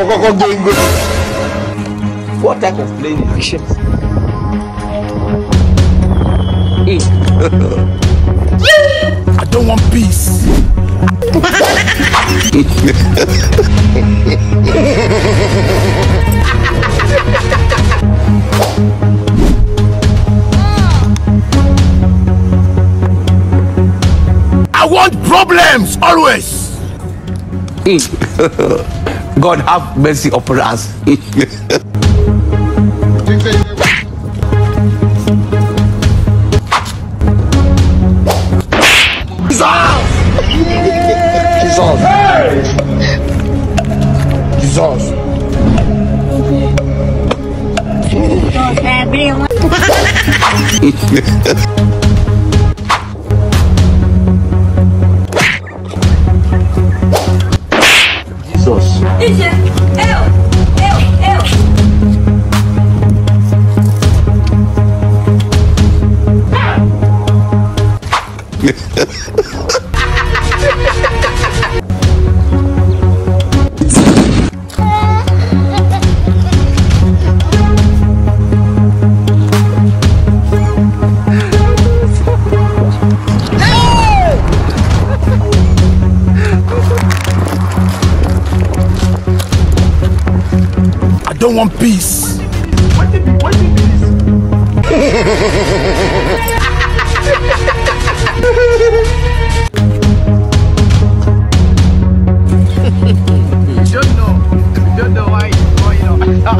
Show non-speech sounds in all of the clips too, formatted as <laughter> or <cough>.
Ọkọ̀kọ̀ gẹ́gẹ́. What type of plane is this? I don't want peace. I want problems always. <laughs> God have mercy upon us. Jesus. Jesus. Jesus. I don't want peace. I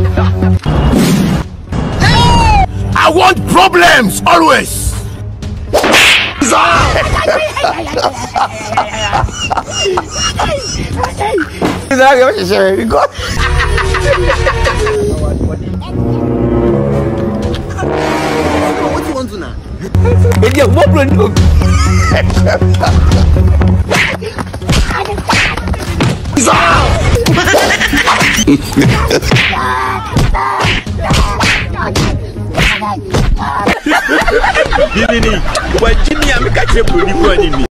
want problems always. God. What you want to now? Èdè ọ̀gbọ́n bùrọ̀ ní gini ni Wajini gini a mi ka kyerɛ buroni.